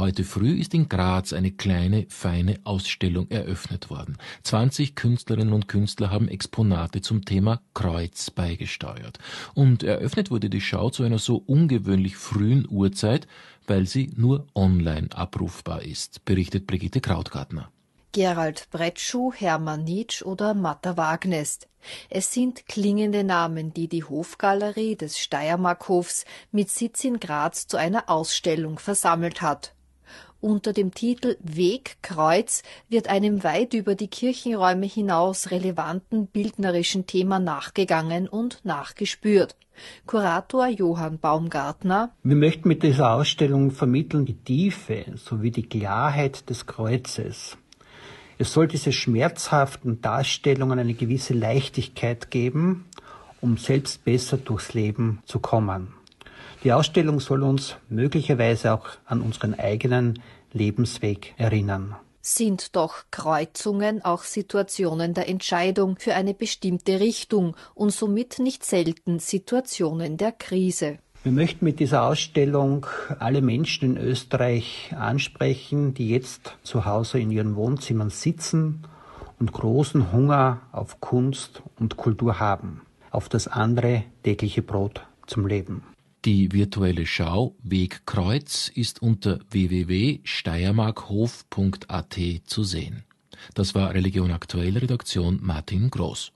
Heute früh ist in Graz eine kleine, feine Ausstellung eröffnet worden. 20 Künstlerinnen und Künstler haben Exponate zum Thema Kreuz beigesteuert. Und eröffnet wurde die Schau zu einer so ungewöhnlich frühen Uhrzeit, weil sie nur online abrufbar ist, berichtet Brigitte Krautgartner. Gerald Bretschuh, Hermann Nitsch oder Matta Wagnes. Es sind klingende Namen, die die Hofgalerie des Steiermarkhofs mit Sitz in Graz zu einer Ausstellung versammelt hat. Unter dem Titel Wegkreuz wird einem weit über die Kirchenräume hinaus relevanten bildnerischen Thema nachgegangen und nachgespürt. Kurator Johann Baumgartner. Wir möchten mit dieser Ausstellung vermitteln die Tiefe sowie die Klarheit des Kreuzes. Es soll diese schmerzhaften Darstellungen eine gewisse Leichtigkeit geben, um selbst besser durchs Leben zu kommen. Die Ausstellung soll uns möglicherweise auch an unseren eigenen Lebensweg erinnern. Sind doch Kreuzungen auch Situationen der Entscheidung für eine bestimmte Richtung und somit nicht selten Situationen der Krise. Wir möchten mit dieser Ausstellung alle Menschen in Österreich ansprechen, die jetzt zu Hause in ihren Wohnzimmern sitzen und großen Hunger auf Kunst und Kultur haben, auf das andere tägliche Brot zum Leben. Die virtuelle Schau Wegkreuz ist unter www.steiermarkhof.at zu sehen. Das war Religion aktuell Redaktion Martin Groß.